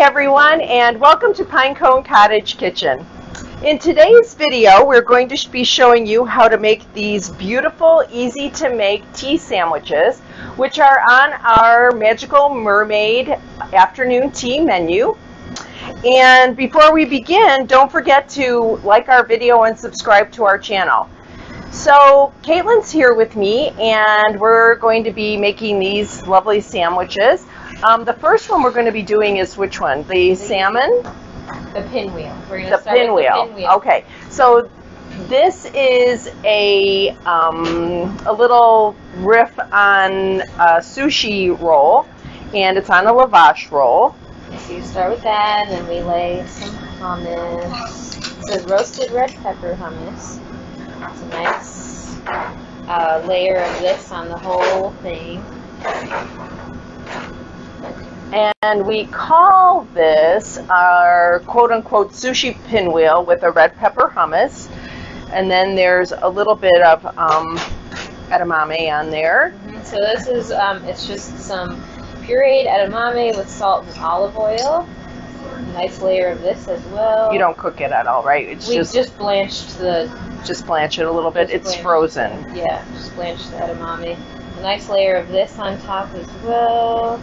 everyone and welcome to Pinecone Cottage Kitchen. In today's video we're going to be showing you how to make these beautiful easy to make tea sandwiches which are on our Magical Mermaid afternoon tea menu. And before we begin don't forget to like our video and subscribe to our channel. So Kaitlyn's here with me and we're going to be making these lovely sandwiches. Um, the first one we're going to be doing is which one? The salmon? The pinwheel. We're going The to start pinwheel. with the pinwheel. Okay, so this is a um, a little riff on a sushi roll, and it's on a lavash roll. So you start with that, and then we lay some hummus. It says roasted red pepper hummus. It's a nice uh, layer of this on the whole thing. And we call this our quote unquote sushi pinwheel with a red pepper hummus. And then there's a little bit of um, edamame on there. So this is, um, it's just some pureed edamame with salt and olive oil. Nice layer of this as well. You don't cook it at all, right? It's We just, just, blanched the, just blanch it a little bit. It's frozen. yeah, just blanched the edamame. A nice layer of this on top as well.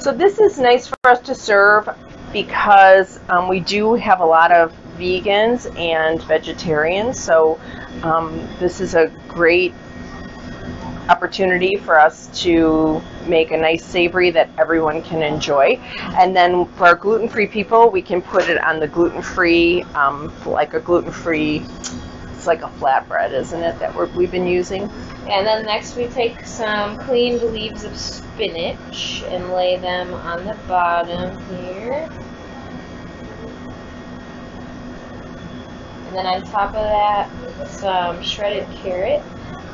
So this is nice for us to serve because um, we do have a lot of vegans and vegetarians. So um, this is a great opportunity for us to make a nice savory that everyone can enjoy. And then for our gluten-free people, we can put it on the gluten-free, um, like a gluten-free, it's like a flatbread, isn't it, that we're, we've been using? And then next we take some cleaned leaves of spinach and lay them on the bottom here. And then on top of that, some shredded carrot.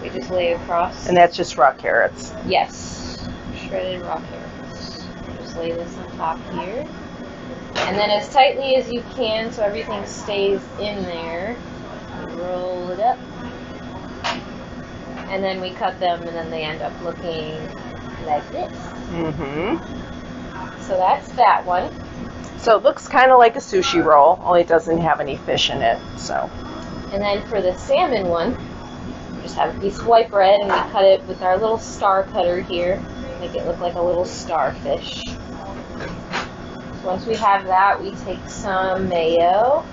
We just lay across. And that's just raw carrots. yes, shredded raw carrots. Just lay this on top here. And then as tightly as you can so everything stays in there, roll it up. And then we cut them and then they end up looking like this. Mm-hmm. So that's that one. So it looks kind of like a sushi roll, only it doesn't have any fish in it. So And then for the salmon one, we just have a piece of white bread and we cut it with our little star cutter here. Make it look like a little starfish. Once we have that, we take some mayo.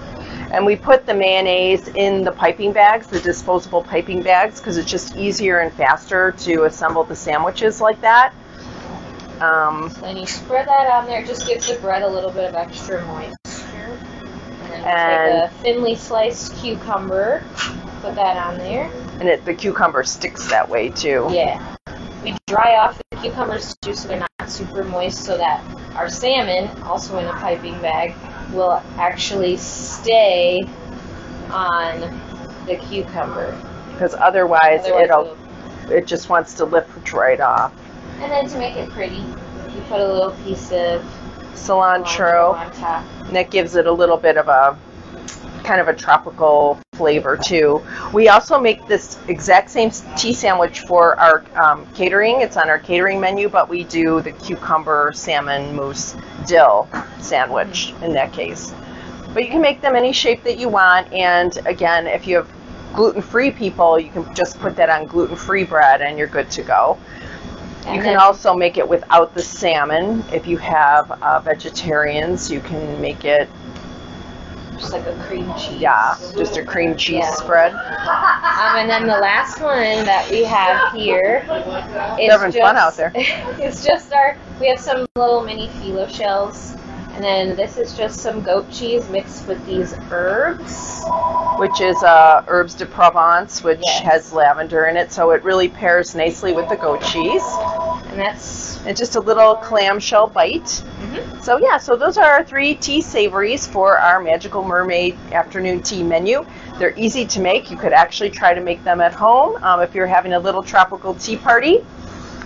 And we put the mayonnaise in the piping bags, the disposable piping bags, because it's just easier and faster to assemble the sandwiches like that. Um, Then you spread that on there. It just gives the bread a little bit of extra moisture. And then And- take a thinly sliced cucumber, put that on there. and it, the cucumber sticks that way too. Yeah. We dry off the cucumbers too so they're not super moist so that our salmon, also in a piping bag, will actually stay on the cucumber. Because otherwise, Otherwise it'll it just wants to lift right off. And then to make it pretty, you put a little piece of Cilantro, on top. and that gives it a little bit of a kind of a tropical flavor too. We also make this exact same tea sandwich for our um, catering. It's on our catering menu, but we do the cucumber salmon mousse dill sandwich in that case. But you can make them any shape that you want. And again, if you have gluten-free people, you can just put that on gluten-free bread and you're good to go. And you can also make it without the salmon. If you have uh, vegetarians, you can make it, just like a cream cheese. yeah, just a cream cheese Yeah. spread. Um, and then the last one that we have here is having fun out there. it's just our. We have some little mini phyllo shells, and then this is just some goat cheese mixed with these herbs. which is uh, herbs de Provence, which Yes. has lavender in it, so it really pairs nicely with the goat cheese. And that's And just a little clamshell bite. Mhm. So yeah, so those are our three tea savories for our Magical Mermaid afternoon tea menu. They're easy to make. You could actually try to make them at home um, if you're having a little tropical tea party.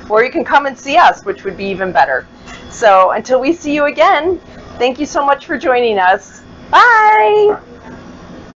Or you can come and see us, which would be even better. So until we see you again, thank you so much for joining us. Bye!